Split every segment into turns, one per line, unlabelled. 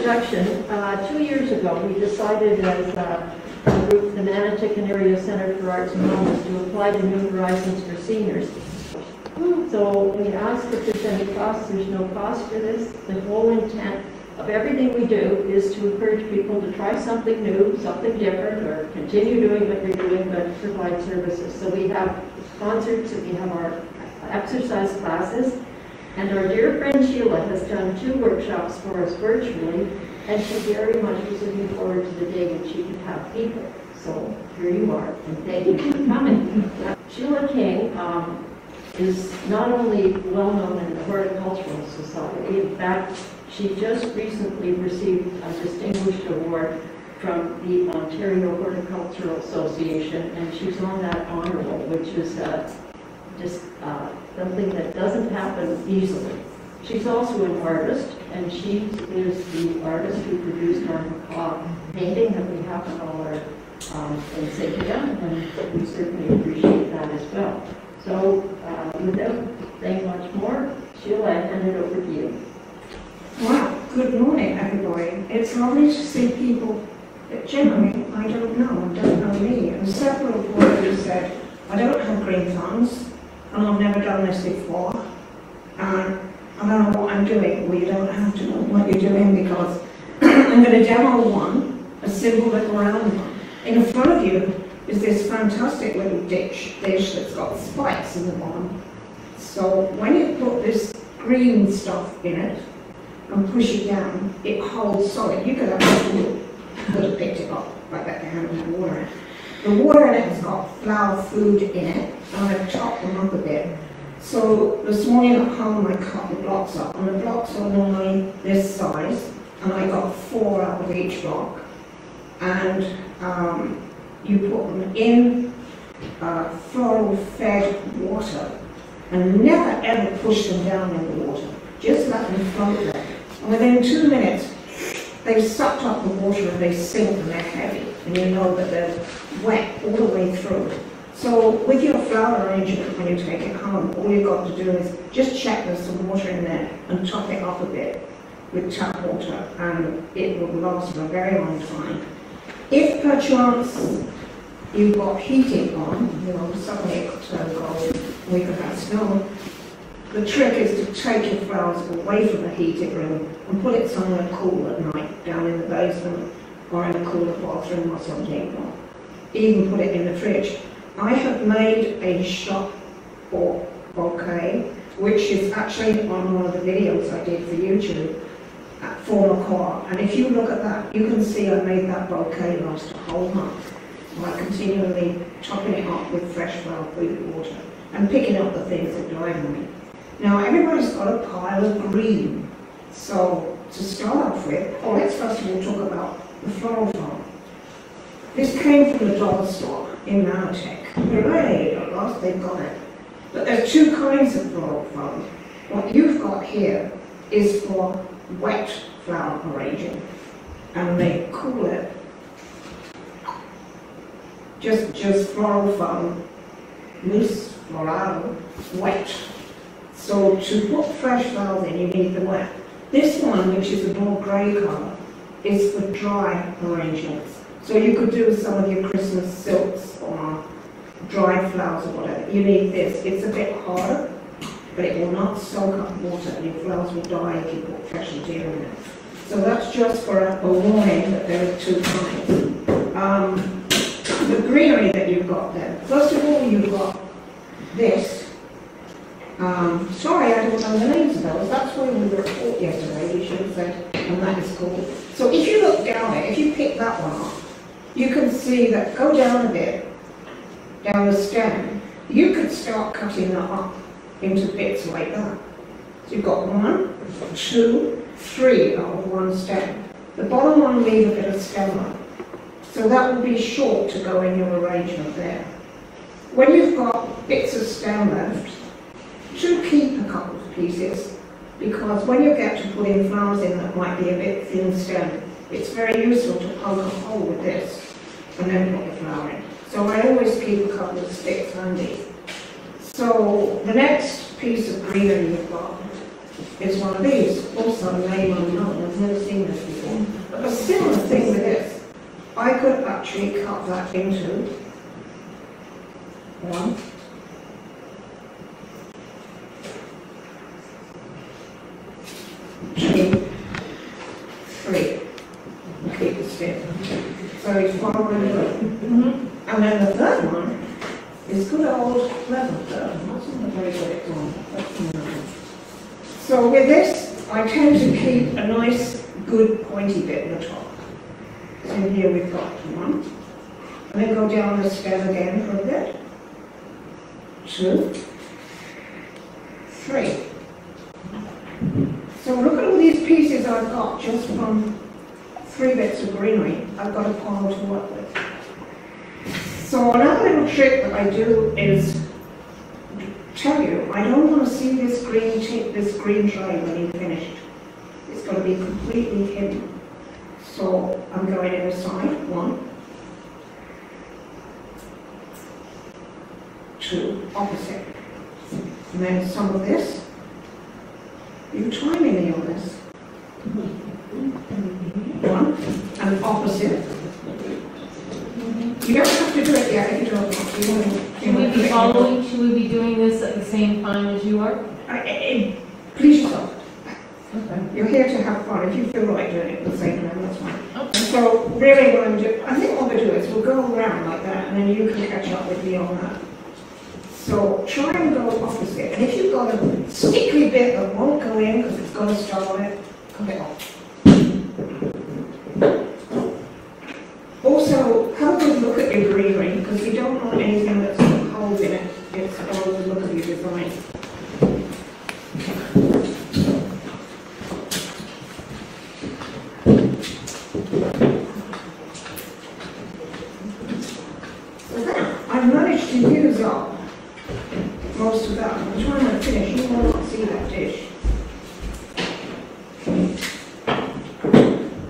introduction, uh, two years ago, we decided as uh, a group, the Manotick Area Center for Arts and Wellness, to apply to New Horizons for seniors. So we asked if there's any cost, there's no cost for this. The whole intent of everything we do is to encourage people to try something new, something different, or continue doing what they're doing, but provide services. So we have concerts, we have our exercise classes, and our dear friend Sheila has done two workshops for us virtually, and she very much is looking forward to the day when she can have people. So here you are, and thank you for coming. Sheila King um, is not only well-known in the Horticultural Society, in fact, she just recently received a distinguished award from the Ontario Horticultural Association, and she's on that honor roll, which is uh, just uh, something that doesn't happen easily. She's also an artist, and she is the artist who produced our MACAW painting that we have in all our um, insignia, and we certainly appreciate that as well. So uh, without saying much more, Sheila, I hand it over to you.
Wow, good morning, everybody. It's lovely to see people that generally I don't know don't know me. And several of you said, I don't have green thumbs, and I've never done this before. And I don't know what I'm doing. Well, you don't have to know what you're doing because I'm going to demo one, a simple little round one. In front of you is this fantastic little dish, dish that's got spikes in the bottom. So when you put this green stuff in it, and push it down, it holds solid. You could have could have picked it up like that down in the water. The water in it has got flower food in it, and I've chopped them up a bit. So this morning I cut the blocks up, and the blocks are normally this size, and I got four out of each block. And um, you put them in uh, floral fed water, and never ever push them down in the water. Just let them float there. And within two minutes, they've sucked up the water and they sink and they're heavy. And you know that they're wet all the way through. So with your flower arrangement, when you take it home, all you've got to do is just check there's some water in there and top it off a bit with tap water and it will last for a very long time. If perchance you've got heating on, you know, suddenly it turns cold, we could have snow, the trick is to take your flowers away from the heated room and put it somewhere cool at night, down in the basement or in a cooler bathroom or something, or even put it in the fridge. I have made a shop or bouquet, which is actually on one of the videos I did for YouTube at for MACAW. And if you look at that, you can see I made that bouquet last a whole month by continually topping it up with fresh flower food water and picking up the things that die on me. Now everybody's got a pile of green. So to start off with, oh, let's first of all talk about the floral foam. This came from the dollar store in Manotick. Hooray, at last they've got it. But there's two kinds of floral foam. What you've got here is for wet flower arranging. And they call it just, just floral foam, loose floral, wet so to put fresh flowers in, you need the wet. This one, which is a more grey colour, is for dry arrangements. So you could do some of your Christmas silks or dried flowers or whatever. You need this. It's a bit harder, but it will not soak up water and your flowers will die if you put fresh material in it. So that's just for a, warning that there are two kinds. Um, the greenery that you've got there. First of all, you've got this, um, sorry, I don't know the names of those. That's why we taught yesterday. We should have said, and that is called. So if you look down it, if you pick that one up, you can see that go down a bit, down the stem. You could start cutting that up into bits like that. So you've got one, two, three of one stem. The bottom one leave a bit of stem on. So that will be short to go in your arrangement there. When you've got bits of stem left, should keep a couple of pieces because when you get to putting flowers in that might be a bit thin stem, it's very useful to poke a hole with this So I always keep a couple of sticks handy. So the next piece of greenery you've got is one of these, also name unknown, I've never seen this before. But a similar thing with this, I could actually cut that into one, two, three. Keep it still. So it's following the And then the third one is good old third. That's not a very good example. That's another. So with this, I tend to keep a nice, good pointy bit in the top. So here we've got one. And then go down the stem again for a bit. Two. Three. So look at all these pieces I've got just from three bits of greenery. I've got a pile to work with. So another little trick that I do is tell you, I don't want to see this green this green tray when you're finished. It's going to be completely hidden. So I'm going in side, one, two, opposite. And then some of this. You timing me on this. One, and opposite. You don't have to do it yet if you don't want to. You want to- you
Should we
want to do
be
it.
Following, should we be doing this at the same time as you are?
I- I- I- Please yourself.
Okay.
You're here to have fun. If you feel like doing it at the same time, that's fine.
Okay.
So really what I'm doing, I think what we'll do is we'll go around like that and then you can catch up with me on that. So try and go opposite. And if you've got a sticky bit that won't go in because it's got a star on it, cut it off. Also, have a good look at your greenery because you don't want anything that's got holes in it. It's all the look of your design. With that, I've managed to use up most of that. I'm trying to finish, you will not see that dish.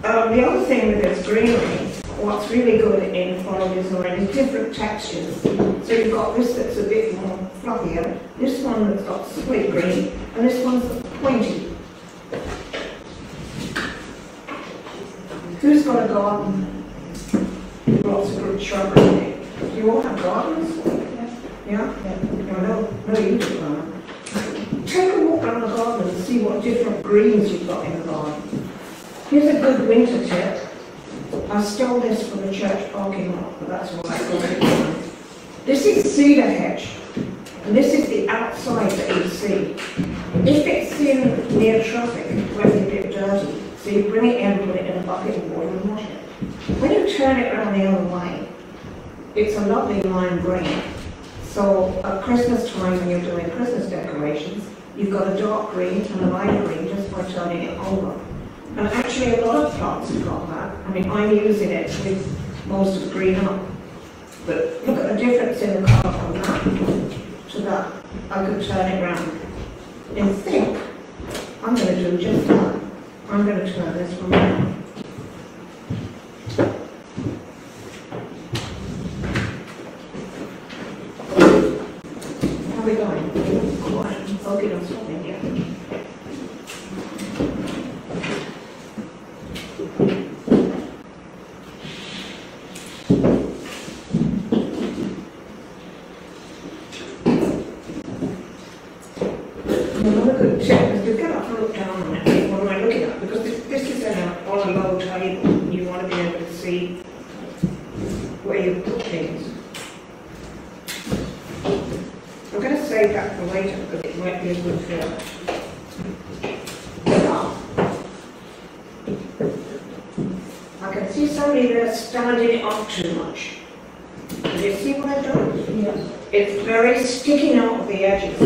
Um, the other thing with this greenery, what's really good in floral design is different textures. So you've got this that's a bit more fluffier, this one that's got sweet green, and this one's pointy. Who's got a garden? Lots of good shrubbery in it. Do you all have gardens? Yeah? Yeah. No, no, you do, Anna. Take a walk around the garden and see what different greens you've got in the garden. Here's a good winter tip. I stole this from the church parking lot, but that's all I got it from. This is cedar hedge, and this is the outside that you see. If it's in near traffic, it might be a bit dirty, so you bring it in, put it in a bucket of water and wash it. When you turn it around the other way, it's a lovely lime green. So at Christmas time, when you're doing Christmas decorations, you've got a dark green and a light green just by turning it over. And actually, a lot of plants have got that. I mean, I'm using it with most of green up. But look at the difference in the colour from that to that. I could turn it round and think, I'm going to do just that. I'm going to try this one. How are we going? Okay, I'm stopping here. Another good tip is to get up and look down on it. What am I looking at? Because this, this is in a, on a low table. and You want to be able to see where you put things. I'm going to save that for later because it might be a good film. I can see somebody there standing off too much. Do you see what I've done?
Yes.
It's very sticking out of the edges.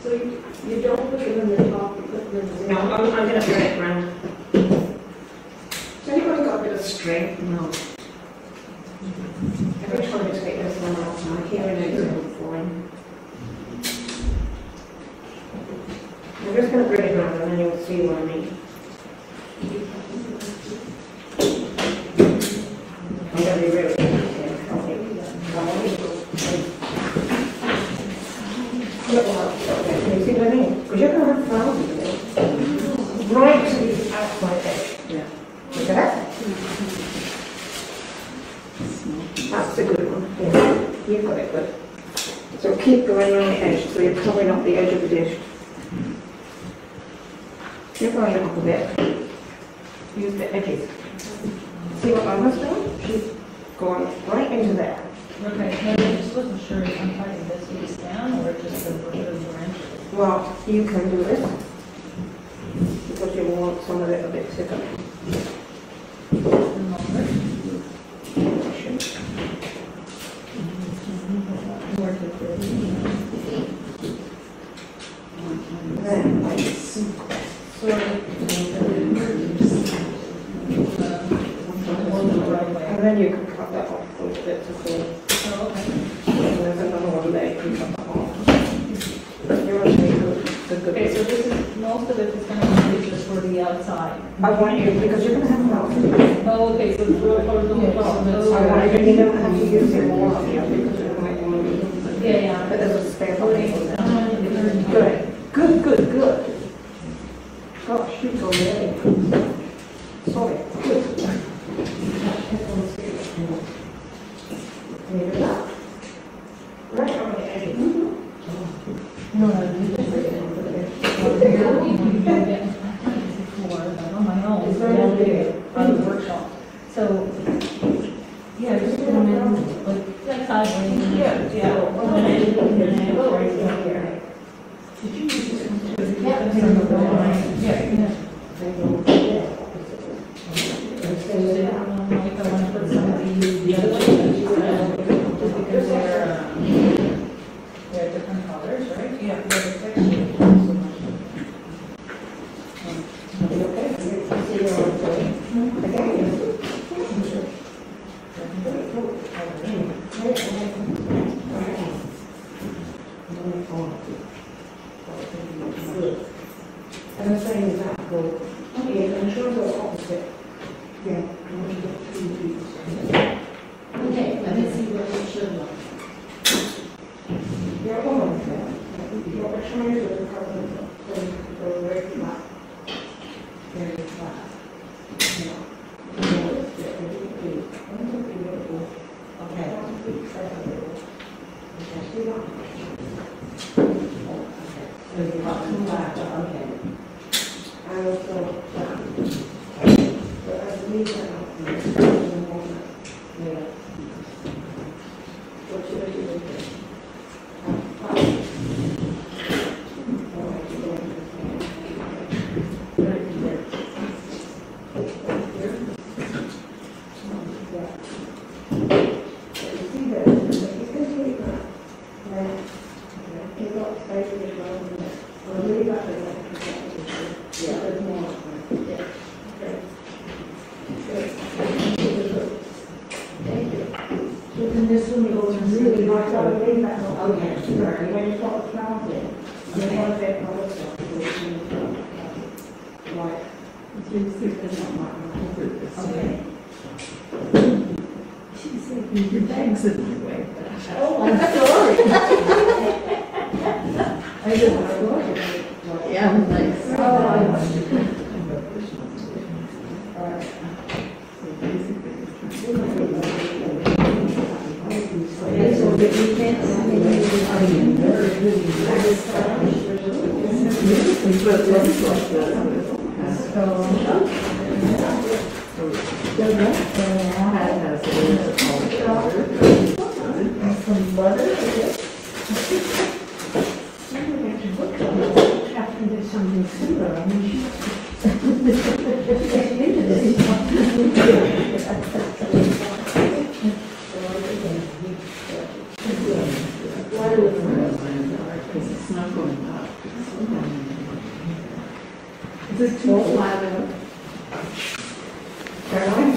So you, you don't put them in the top, you put them in the.
No, I'm, I'm gonna turn it round. Has anybody got a bit of strength? No. Every time I take this one off, my hearing aids are falling. I'm just gonna bring it round and then you'll see what I mean. you've got it good. So keep going around the edge, so you're covering up the edge of the dish. Keep going a bit. Use the edges. See what Mama's doing? She's going right into there.
Okay, I just wasn't sure if I'm cutting this piece down or just the the branches.
Well, you can do this. Because you want some of it a bit thicker. Then, like, and then you can cut that off a little bit to see. And there's another one there, you can cut that off. You're actually good, the good.
Okay, so this is, most of it is gonna be just for the outside.
I want you, because you're gonna have mouth.
Oh, okay, so for, for the
Yeah, so
I want you, you don't have to use it more of you, because you might want to.
Yeah, yeah.
But there's a spare.
Good.
Good, good, good, Gosh, you go there. Sorry. It up. Right on the edge.
No, no, you just say it.
Before, but on my own,
It's very
down
big.
there, on the workshop. So, yeah, just put them in, like, like sideways.
Yeah, yeah.
So, one end, and then go right down here. Did you use this one too?
Yeah.
Yeah, yeah. So, um, like, I wanna put some of these the other way, just because they're, uh, they're different colors, right? Yeah. They're textured.
And I'm saying that go, okay, I'm sure go opposite. Yeah. I want you to get two pieces.
Okay, let me see what it should look.
Yeah, one of them. What we're trying to do is cover the, the, the very flat. Very flat. Yeah. Yeah, it's good. I think it is. I think it will go. Okay. I want to be careful. Okay, see that? Okay. So you want to back, okay. And also, that. But I believe that. Yeah. What should I do with this? And this one goes really high. Okay, sorry. When you put the flowers in, you want it on the top. Right. Okay.
Your bag's in the way.
Oh, I'm sorry. I didn't know.
Yeah, nice.
Oh, I Okay, so the weekends, some butter. Have to do something similar, I mean, she's.
It's not going up. Is this too flat?
Caroline?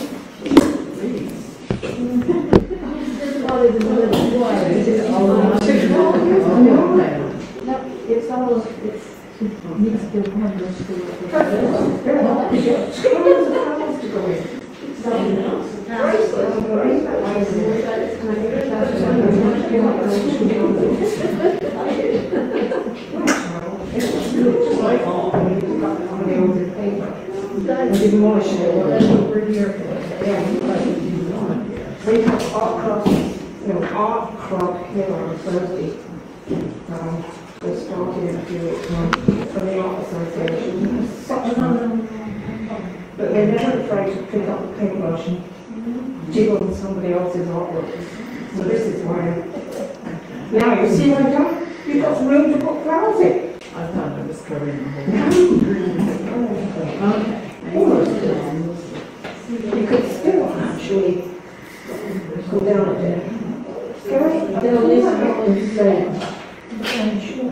No, it's all, it's, needs to have this
We have all across no, art club here on Thursday. Um, they started in a few weeks now, from the art association. Such fun. But they're never afraid to pick up the paintbrush and jiggle on somebody else's artwork. So this is why. Now, you see what I've done? You've got room to put flowers in.
I thought it was covering the whole.
Almost. You could still actually go down a bit. Gary, I
They'll
don't
listen
know
to what you say.
I'm sure.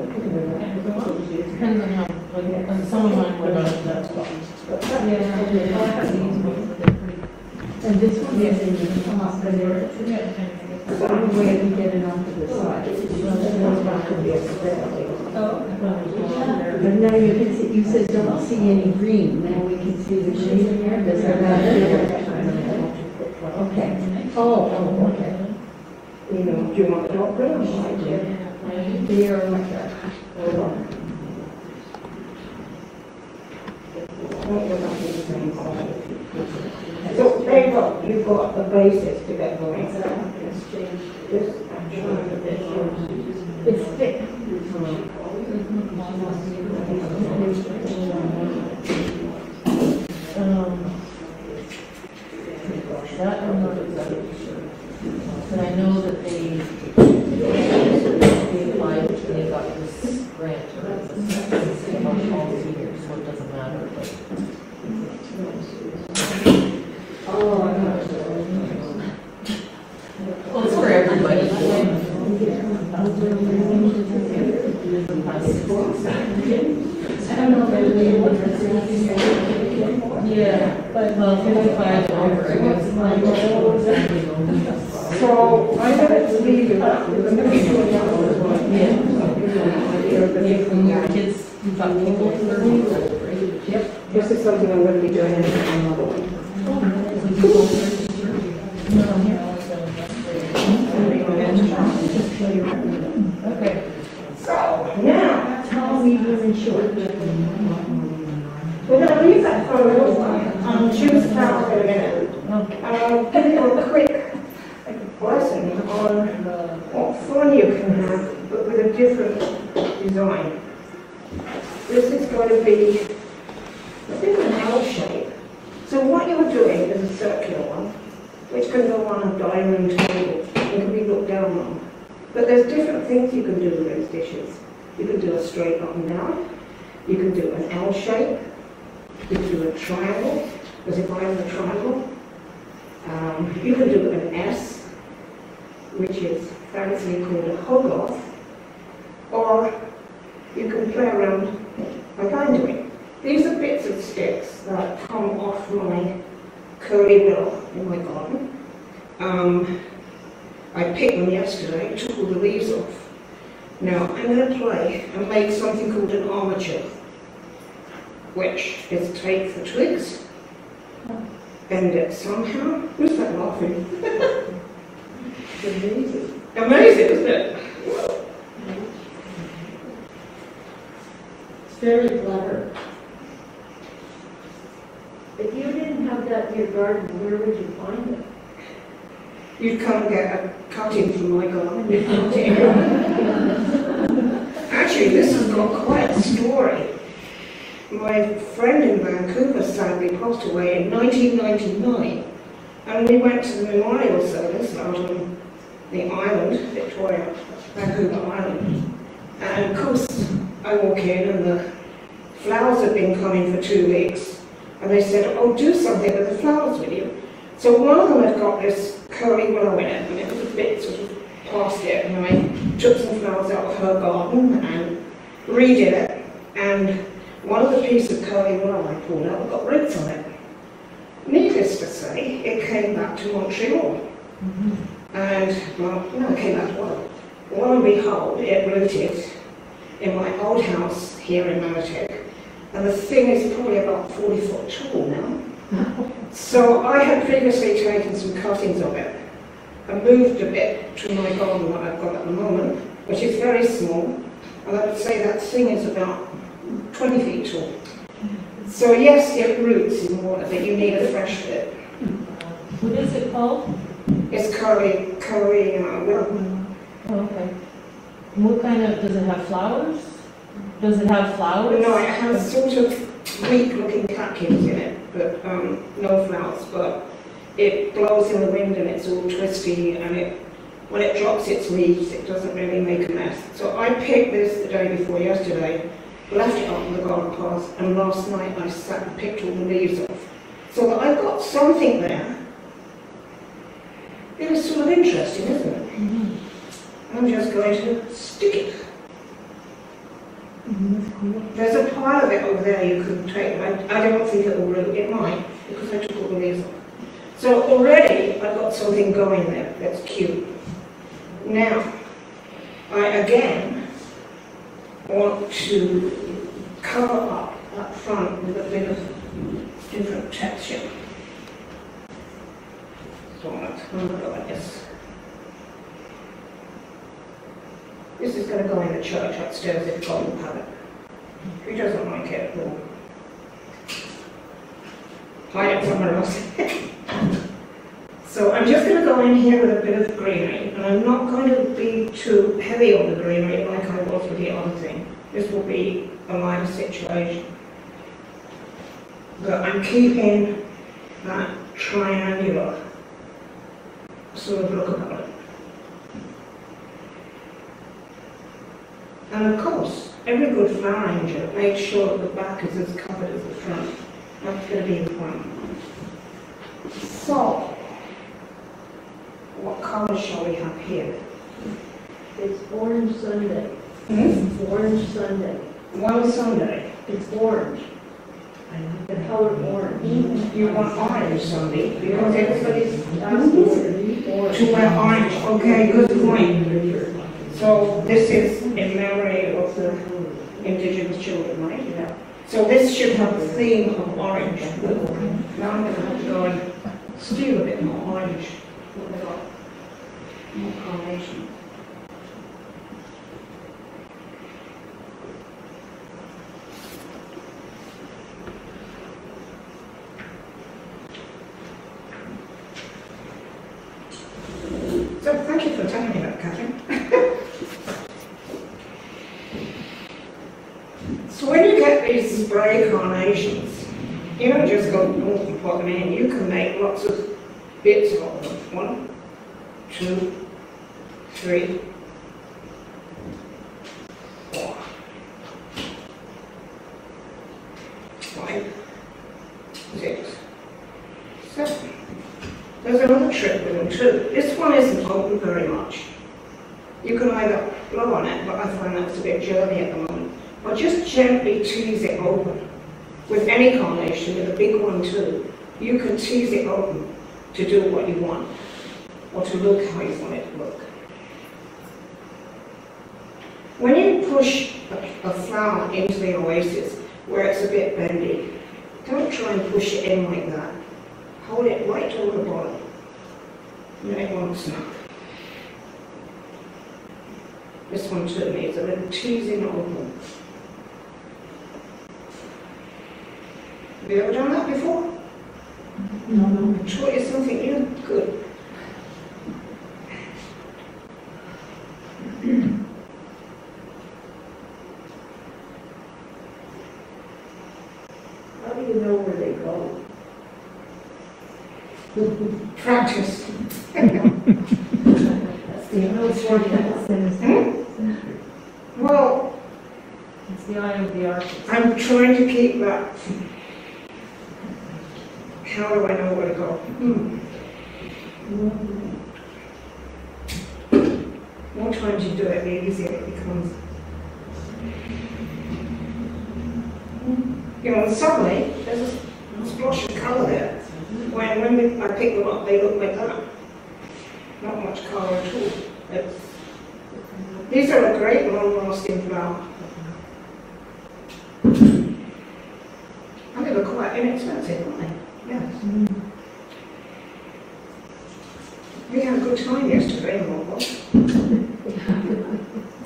Depends on how, like, on some of mine were not that well.
And this one is in the top, but there, some way to get it onto the side. Not gonna be a spell. But now you can see, you said don't see any green, now we can see the green in there, does that matter? Okay, oh, oh, okay.
You know, do you want the dark green or light green?
They are like that.
So there you go, you've got the basis to get going. Just,
It's thick.
Um, That I'm not exactly sure. But I know that they, they applied, they got this grant, or this, among all the seniors, so it doesn't matter, but.
Oh, I know.
Well, it's for everybody.
I don't know if everybody wants to see
Yeah, but, well, fifty-five over, I guess.
So I'm leave with the next one.
Yeah, kids, you've got. Yep.
This is something I'm gonna be doing in another one.
Okay.
So, now,
Tall, medium, and short.
we're gonna leave that for a little while, and choose flowers in a minute. And I'll give you a quick lesson on what fun you can have, but with a different design. This is going to be a bit of an L shape. So what you're doing is a circular one, which can go on a dining table, and can be looked down on. But there's different things you can do with those dishes. You can do a straight up and down, you can do an L shape, you can do a triangle, as if I'm the triangle. Um, you can do an S, which is fancily called a hogarth, or you can like I'm doing. These are bits of sticks that come off my curly willow in my garden. Um, I picked them yesterday, took all the leaves off. Now I'm going to play and make something called an armature, which is take the twigs, bend it somehow. Who's that laughing?
Amazing.
Amazing, isn't it?
Very clever.
If you didn't have that in your garden, where would you find it?
You'd come and get a cutting from my garden. you'd cut it. Actually, this has got quite a story. My friend in Vancouver sadly passed away in 1999, and we went to the memorial service out on the island, Victoria, Vancouver Island. And of course, I walk in and the flowers have been coming for two weeks. And they said, oh, do something with the flowers with you. So one of them had got this curly willow in it, and it was a bit sort of past it, and I took some flowers out of her garden and redid it. And one of the pieces of curly willow I pulled out got roots on it. Needless to say, it came back to Montreal. Mm-hmm. And, well, no, it came back to Ottawa. Lo and behold, it rooted in my old house here in Manotick. And the thing is probably about 40 foot tall now. So I had previously taken some cuttings of it and moved a bit to my garden that I've got at the moment, which is very small. And I would say that thing is about 20 feet tall. So yes, it roots in water, but you need a fresh bit.
What is it called?
It's curry, curry, uh, well,
Oh, okay. What kind of, does it have flowers? Does it have flowers?
no, it has sort of weak-looking catkins in it, but um, no flowers. But it blows in the wind and it's all twisty, and it when it drops its leaves, it doesn't really make a mess. So I picked this the day before yesterday, left it on the garden path, and last night I sat and picked all the leaves off. So I've got something there. It is sort of interesting, isn't it? I'm just going to stick it. Mm-hmm, There's a pile of it over there you could take. I, I don't think it will root. It might, because I took all the leaves off. So already I've got something going there that's cute. Now, I again want to cover up up front with a bit of different texture. So I'm going to go like this. This is going to go in the church upstairs if God will have it. Who doesn't like it? Hide it somewhere else. so I'm just going to go in here with a bit of greenery, and I'm not going to be too heavy on the greenery like I was with the other thing. This will be a lighter situation. But I'm keeping that triangular sort of look about it. And of course, every good flower arranger makes sure that the back is as covered as the front. That's going to be front. So, what colour shall we have here?
It's Orange Sunday.
Hmm?
It's Orange Sunday.
One Sunday.
It's orange. The color orange.
You want orange Sunday because everybody's
Asking
to wear orange. Okay, good point. So this is in memory of the indigenous children, right?
Yeah.
So this should have a theme of orange. Now I'm going to have to go and steal a bit more orange. What we got? More carnation. So thank you for telling me that, Catherine. So when you get these spray carnations, you don't just go north and plug them in, you can make lots of bits of them. One, two, three, four, five, six, seven. There's another trick with them too. This one isn't open very much. You can either blow on it, but I find that's a bit germy at the moment, or just gently tease it open. With any combination, with a big one too, you can tease it open to do what you want, or to look how you want it to look. When you push a, flower into the oasis where it's a bit bendy, don't try and push it in like that. Hold it right over the bottom. And it won't snap. This one too needs a little teasing open. Have you ever done that before?
No, no.
Sure it's. Good.
How do you know where they go?
Practice.
That's the only hmm?
Well,
It's the eye of the artist.
I'm trying to keep that. How do I know where to go? Hmm. More times you do it, the easier it becomes. You know, suddenly, there's a splash of colour there. When, when I pick them up, they look like that. Not much colour at all. It's, these are a great long-lasting flower. And they were quite inexpensive, weren't they? Yes. We had a good time yesterday in Morpeth.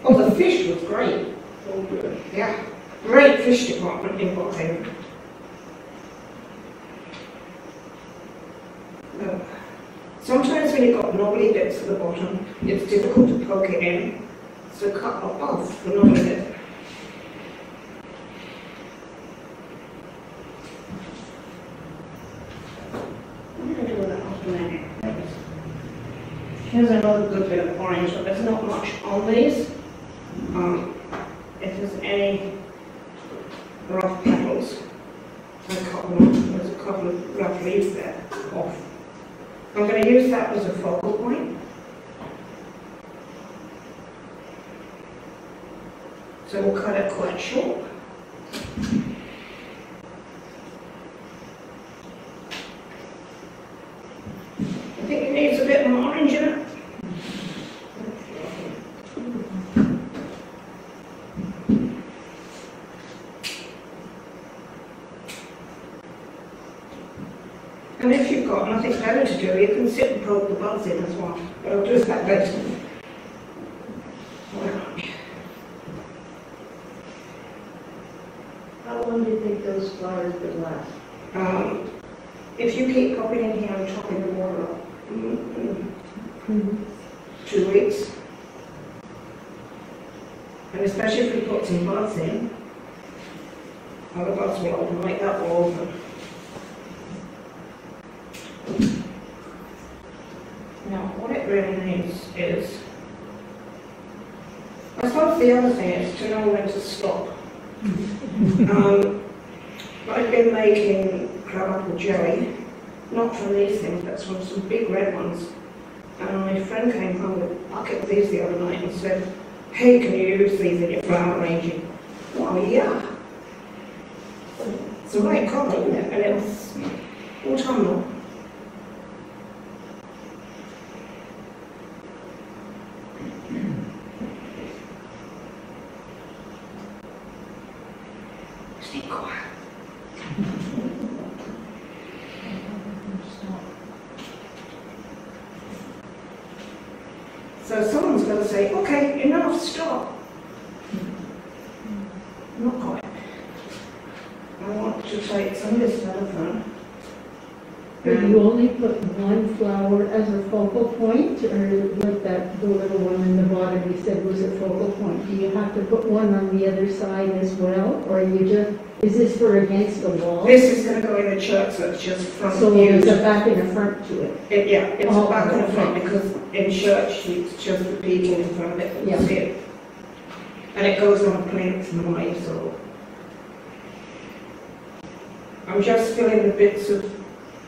Oh, the fish was great. Oh, good. Yeah, great fish department in Bothaven. No. Sometimes when you've got knobbly bits at the bottom, it's difficult to poke it in, so cut off going to do that after. Here's another good bit of orange, but there's not much on these. Um, if there's any rough petals, I cut one, there's a couple of rough leaves there off. I'm going to use that as a focal point. So we'll cut it quite short. I think it needs a bit more orange in it. And if you've got nothing better to do, you can sit and poke the buds in as well. But I'll do that later.
How long do you think those flowers would last?
Um, if you keep popping in here and topping the water up, mm, mm, two weeks. And especially if we put some buds in, the buds will open like that will open. Now, what it really needs is, I suppose the other thing is to know when to stop. Um, I've been making crabapple jelly, not from these things, but from some big red ones. And my friend came home with a bucket of these the other night and said, hey, can you use these in your flower arranging? Well, yeah. It's a great colour, isn't it? And it's autumnal. Stay quiet. So someone's going to say, okay, enough, stop. Not quite. I want to some of this
you only put one flower as a focal point, or like that, the little one in the bottom you said was a focal point? Do you have to put one on the other side as well, or you just, is this for against the wall?
This is going to go in the church, so it's just front
So
view.
there's a back and a front to it?
It, yeah, it's
Oh,
back and
okay.
front because in church it's just the peaking in front of it.
Yeah.
It. And it goes on a plinth and way, so. I'm just filling the bits of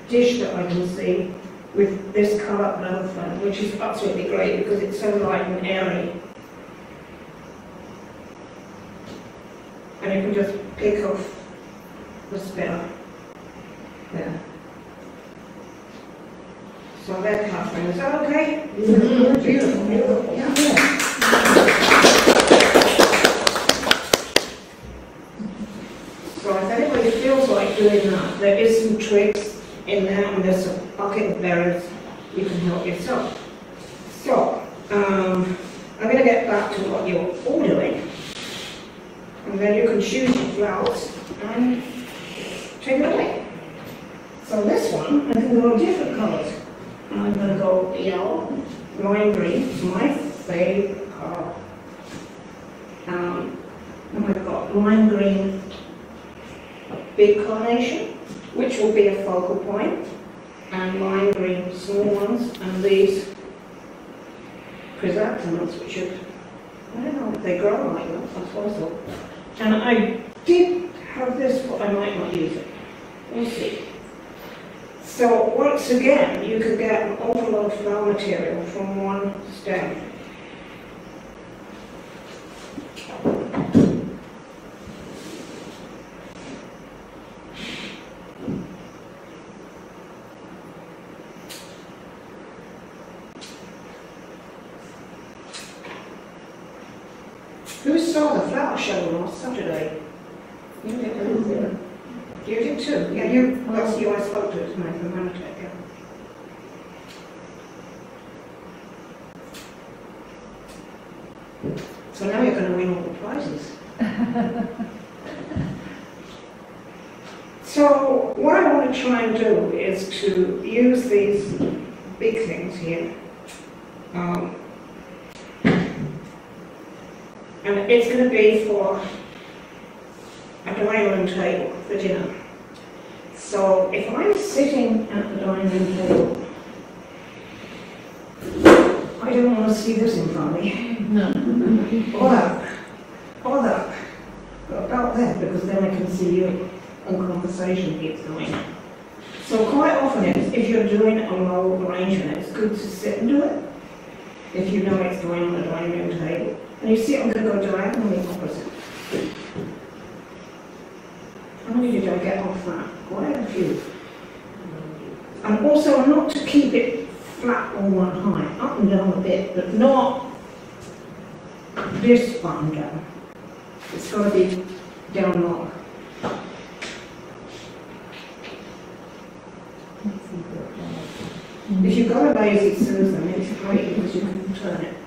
dish that I can see with this colour elephant, which is absolutely great because it's so light and airy. And you can just pick off the spell. There. So there, Catherine, is that okay?
Beautiful, beautiful, yeah.
So like doing that, there is some tricks in there, and there's a pocket berries, you can help yourself. So, um, I'm gonna get back to what you're doing. And then you can choose your flowers and take it away. So this one, I can go different colours. I'm gonna go yellow, lime green, my favorite colour. Um, and I've got lime green big carnation, which will be a focal point, and lime green small ones, and these chrysanthemums, which are, I don't know if they grow like that, that's what I so. And I did have this, but I might not use it. We'll see. So once again, you could get an awful lot of flower material from one stem. Who the flower last Saturday? You did, didn't you? You did too? Yeah, you, that's you I spoke to tonight Manatee, yeah. So now you're gonna win all the prizes. So what I want to try and do is to use these big things here. Um, and it's going to be for a dining room table for dinner. So if I'm sitting at the dining room table, I don't want to see this in front of me.
No.
Or that, or that, but about there, because then I can see you and conversation keeps going. So quite often, if you're doing a low arrangement, it's good to sit and do it. If you know it's going on the dining room table, and you see I'm going to go diagonally opposite. How many did I get off that? Quite a few. And also not to keep it flat on one height, up and down a bit, but not this one down. It's got to be down lower. If you've got a lazy Susan, it's great because you can turn it.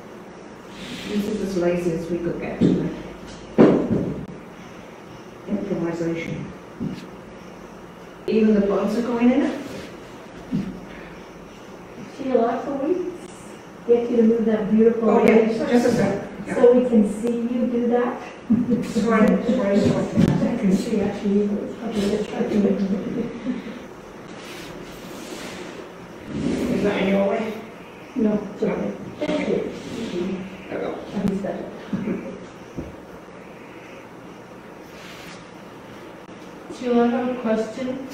This is as lazy as we could get to it. Improvisation. Even the buds are going in it.
Sheila, can we get you to move that beautiful
Oh, yeah, just a sec. Yeah.
so we can see you do that?
Sorry, sorry, sorry.
I can see actually, it's probably a try to
Is that in your way?
No, it's okay. Thank you.
There we go.
At that.
Sheila, I have a question.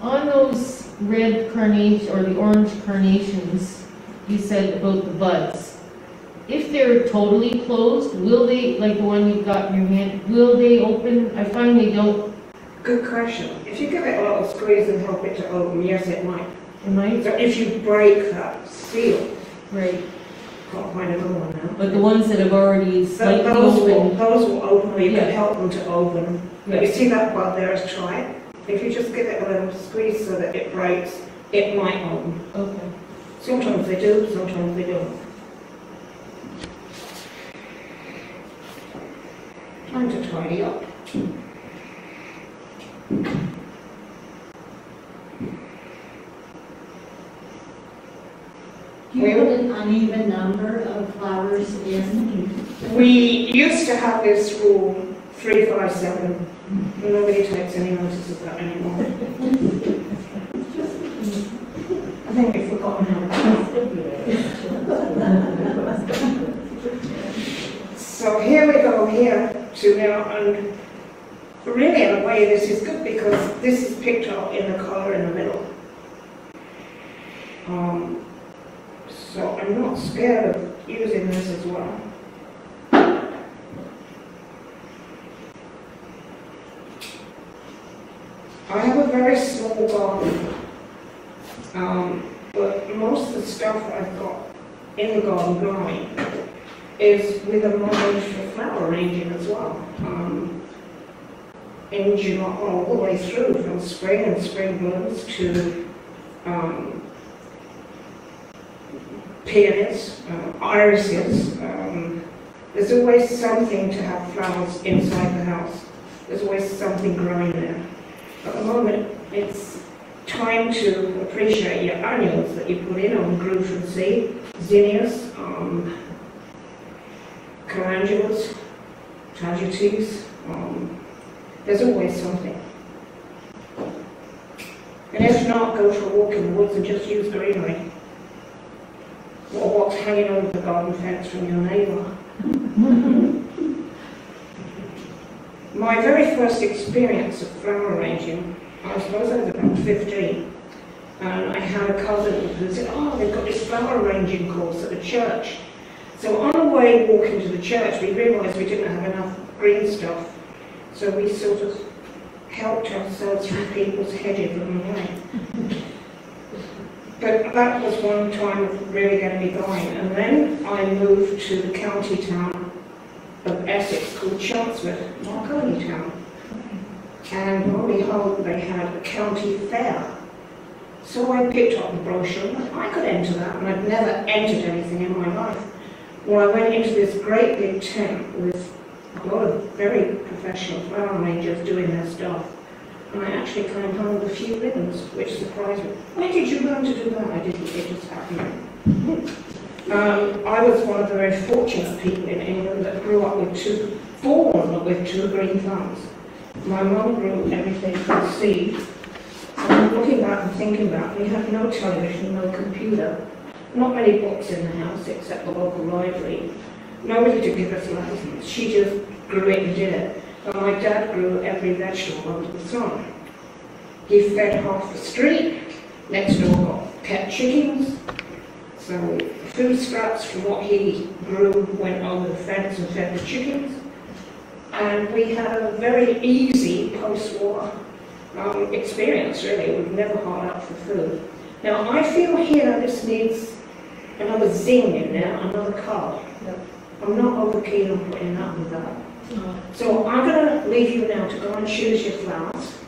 On those red carnation, or the orange carnations, you said about the buds. If they're totally closed, will they, like the one you've got in your hand, will they open? I find they don't,
Good question. If you give it a little squeeze and help it to open, yes, it might.
am I
So if you break that seal,
right?
Can't find another one now.
But the ones that have already slightly
Those will,
opened,
those will open, or you can
Yeah.
help them to open. But you see that bud there is try it? If you just give it a little squeeze so that it breaks, it might open.
okay.
Sometimes they do, sometimes they don't. Time to tidy up.
You put an uneven number of flowers in?
We used to have this rule, three, five, seven. Nobody takes any notice of that anymore. I think we've forgotten how to. So here we go here to now, and really in a way this is good because this is picked up in the colour in the middle. Um, so I'm not scared of using this as well. I have a very small garden, um, but most of the stuff I've got in the garden growing is with a knowledge for flower arranging as well. Um, in July, all the way through, from spring and spring blooms to um, peonies, uh, irises. Um, there's always something to have flowers inside the house. There's always something growing there. At the moment, it's time to appreciate your annuals that you put in on grew from seed, zinnias, um, calendulas, tagetes. Um, there's always something. And if not, go for a walk in the woods and just use greenery. Or what's hanging over the garden fence from your neighbour. My very first experience of flower arranging, I suppose I was about 15, and I had a cousin who said, oh, they've got this flower arranging course at the church. So on our way walking to the church, we realised we didn't have enough green stuff, so we sort of helped ourselves from people's hedges on the way. But that was one time of really getting me going, and then I moved to the county town of Essex called Chelmsford, Marconi town. And lo and behold, they had a county fair. So I picked up the brochure, and I could enter that, and I'd never entered anything in my life. Well, I went into this great big tent with a lot of very professional flower arrangers doing their stuff. And I actually home with a few ribbons, which surprised me. When did you learn to do that? I didn't, it just happened. Um, I was one of the very fortunate people in England that grew up with two, born with two green thumbs. My mum grew everything from seed. And looking back and thinking back, we had no television, no computer, not many books in the house except the local library. Nobody to give us lessons. She just grew it and did it. And my dad grew every vegetable under the sun. He fed half the street. Next door got pet chickens. So food scraps from what he grew went over the fence and fed the chickens. And we had a very easy post-war um, experience, really. We've never hard out for food. Now, I feel here this needs another zing in there, another colour. I'm not over keen on putting up with that. So I'm going to leave you now to go and choose your flowers.